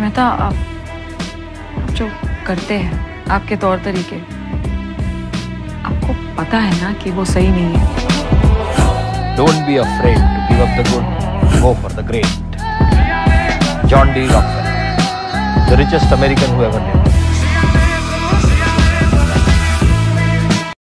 मेहता आप जो करते हैं, आपके तौर तरीके। आपको पता है ना कि वो सही नहीं है। Don't be afraid to give up the good go for the great John D Rockefeller the richest American who ever lived